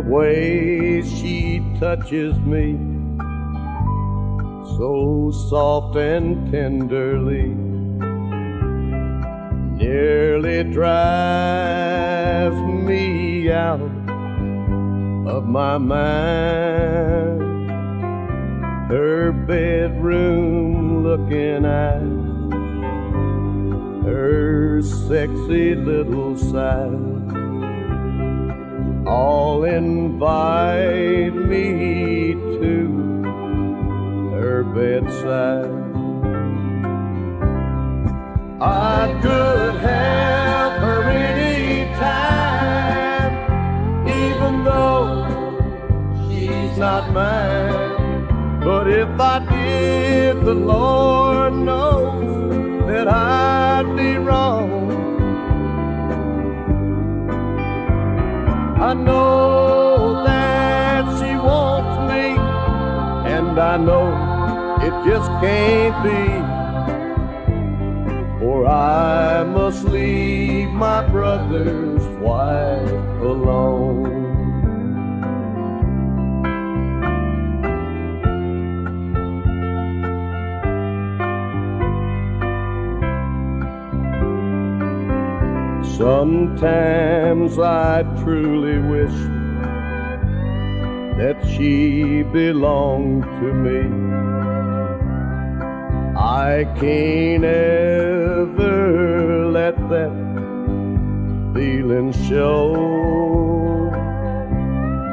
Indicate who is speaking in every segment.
Speaker 1: way she touches me so soft and tenderly nearly drives me out of my mind. Her bedroom looking at her sexy little side all invite me to her bedside. I could have her any time, even though she's not mine. But if I did, the Lord knows that I'd I know that she wants me, and I know it just can't be. For I must leave my brother's wife alone. Sometimes I truly wish that she belonged to me. I can't ever let that feeling show.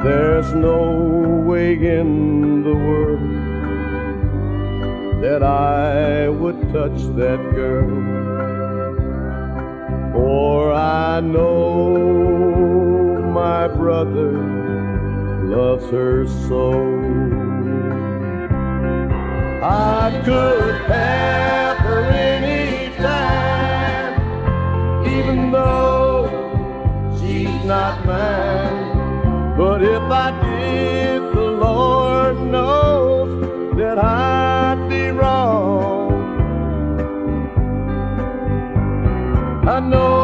Speaker 1: There's no way in the world that I would touch that girl. I know my brother loves her so. I could have her any time, even though she's not mine. But if I did, the Lord knows that I'd be wrong. I know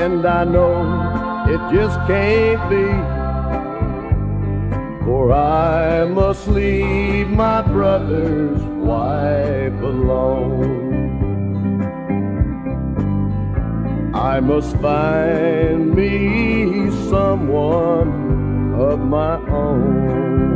Speaker 1: and I know it just can't be. For I must leave my brother's wife alone. I must find me someone of my own.